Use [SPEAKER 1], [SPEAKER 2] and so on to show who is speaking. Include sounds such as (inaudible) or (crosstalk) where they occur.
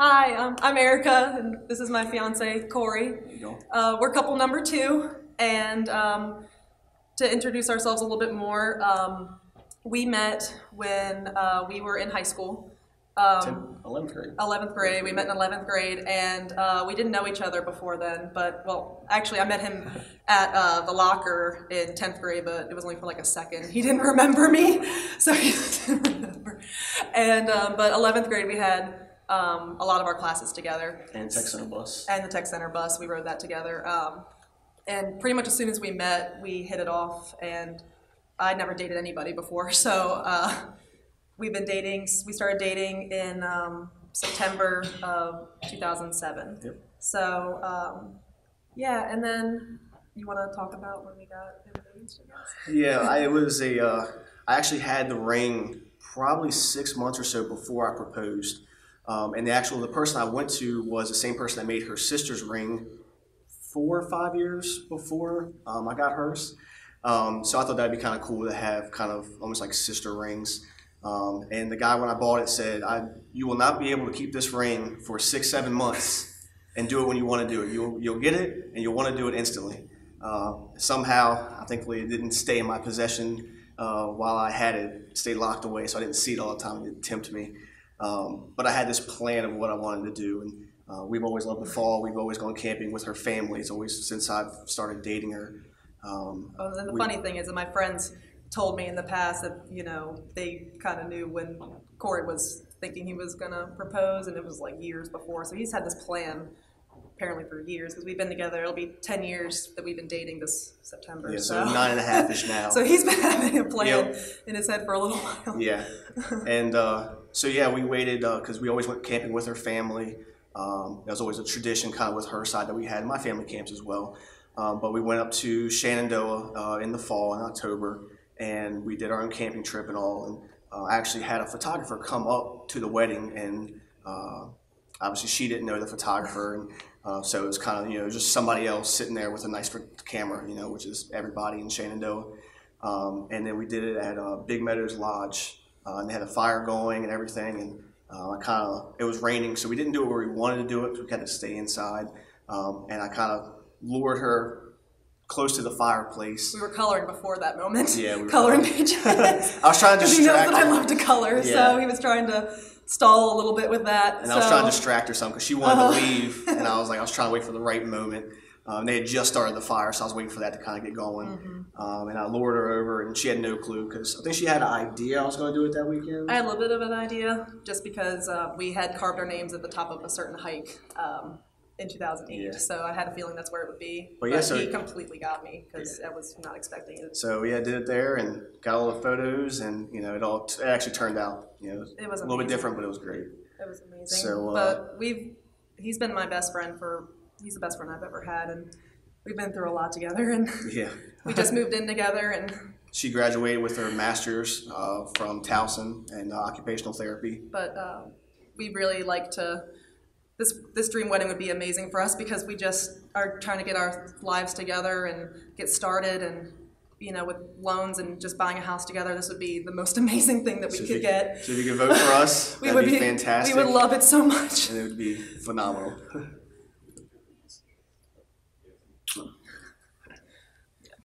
[SPEAKER 1] Hi, um, I'm Erica, and this is my fiance Corey. Uh, we're couple number two, and um, to introduce ourselves a little bit more, um, we met when uh, we were in high school. Um,
[SPEAKER 2] 11th grade.
[SPEAKER 1] 11th grade. We met in 11th grade, and uh, we didn't know each other before then. But well, actually, I met him (laughs) at uh, the locker in 10th grade, but it was only for like a second. He didn't (laughs) remember me, so he (laughs) didn't remember. And um, but 11th grade, we had um, a lot of our classes together,
[SPEAKER 2] And tech center bus.
[SPEAKER 1] and the tech center bus. We rode that together. Um, and pretty much as soon as we met, we hit it off. And I'd never dated anybody before, (laughs) so uh, we've been dating. We started dating in um, September of 2007.
[SPEAKER 2] Yep.
[SPEAKER 1] So um, yeah, and then you want to talk about when we got engaged?
[SPEAKER 2] Yeah, I it was a. Uh, I actually had the ring probably six months or so before I proposed, um, and the actual the person I went to was the same person that made her sister's ring four or five years before um, I got hers. Um, so I thought that'd be kind of cool to have kind of almost like sister rings. Um, and the guy when I bought it said, I, "You will not be able to keep this ring for six, seven months and do it when you want to do it. You'll you'll get it and you'll want to do it instantly." Uh, somehow, I thankfully it didn't stay in my possession uh, while I had it. It stayed locked away, so I didn't see it all the time. It didn't tempt me. Um, but I had this plan of what I wanted to do, and uh, we've always loved the fall. We've always gone camping with her family. It's always since I've started dating her. Um,
[SPEAKER 1] Oh, and the
[SPEAKER 2] We-
[SPEAKER 1] funny thing is that my friends told me in the past that you know they kind of knew when Corey was thinking he was gonna propose, and it was like years before. So he's had this plan apparently for years because we've been together. It'll be ten years that we've been dating this September.
[SPEAKER 2] yeah, so nine and a half ish now. (laughs)
[SPEAKER 1] So he's been having a plan
[SPEAKER 2] Yep.
[SPEAKER 1] in his head for a little while.
[SPEAKER 2] Yeah, and uh, so yeah, we waited because we always went camping with her family. Um, that was always a tradition, kind of with her side that we had. My family camps as well, um, but we went up to Shenandoah uh, in the fall in October, and we did our own camping trip and all. And uh, I actually had a photographer come up to the wedding, and uh, obviously she didn't know the photographer, and uh, so it was kind of you know just somebody else sitting there with a nice camera, you know, which is everybody in Shenandoah. Um, and then we did it at uh, Big Meadows Lodge, uh, and they had a fire going and everything. And uh, I kind of it was raining, so we didn't do it where we wanted to do it. So we had to stay inside. Um, and I kind of lured her close to the fireplace.
[SPEAKER 1] We were coloring before that moment.
[SPEAKER 2] Yeah, we were (laughs)
[SPEAKER 1] coloring
[SPEAKER 2] coloring. (laughs)
[SPEAKER 1] pages.
[SPEAKER 2] I was trying to (laughs)
[SPEAKER 1] Because he knows
[SPEAKER 2] distract
[SPEAKER 1] that I love to color, so he was trying to stall a little bit with that.
[SPEAKER 2] and
[SPEAKER 1] so.
[SPEAKER 2] I was trying to distract her some because she wanted
[SPEAKER 1] Uh-huh.
[SPEAKER 2] to leave, (laughs) and I was like I was trying to wait for the right moment. Um, they had just started the fire, so I was waiting for that to kind of get going.
[SPEAKER 1] Mm-hmm.
[SPEAKER 2] Um, and I lured her over, and she had no clue because I think she had an idea I was going to do it that weekend.
[SPEAKER 1] I had a little bit of an idea, just because uh, we had carved our names at the top of a certain hike um, in 2008.
[SPEAKER 2] Yeah.
[SPEAKER 1] So I had a feeling that's where it would be.
[SPEAKER 2] But yeah, so-
[SPEAKER 1] he completely got me because I was not expecting it.
[SPEAKER 2] So yeah, did it there and got all the photos, and you know it all it actually turned out you know
[SPEAKER 1] It was
[SPEAKER 2] a little bit different, but it was great.
[SPEAKER 1] It was amazing.
[SPEAKER 2] So, uh,
[SPEAKER 1] but we've he's been my best friend for he's the best friend I've ever had, and we've been through a lot together. And
[SPEAKER 2] Yeah, (laughs)
[SPEAKER 1] we just moved in together, and
[SPEAKER 2] she graduated with her master's uh, from Towson in uh, occupational therapy.
[SPEAKER 1] but uh, we really like to this this dream wedding would be amazing for us because we just are trying to get our lives together and get started and you know with loans and just buying a house together this would be the most (laughs) amazing thing that we
[SPEAKER 2] So
[SPEAKER 1] could
[SPEAKER 2] you-
[SPEAKER 1] get
[SPEAKER 2] So if you could vote for us, (laughs)
[SPEAKER 1] we would
[SPEAKER 2] be,
[SPEAKER 1] be
[SPEAKER 2] fantastic.
[SPEAKER 1] we would love it so much
[SPEAKER 2] and it would be phenomenal. (laughs)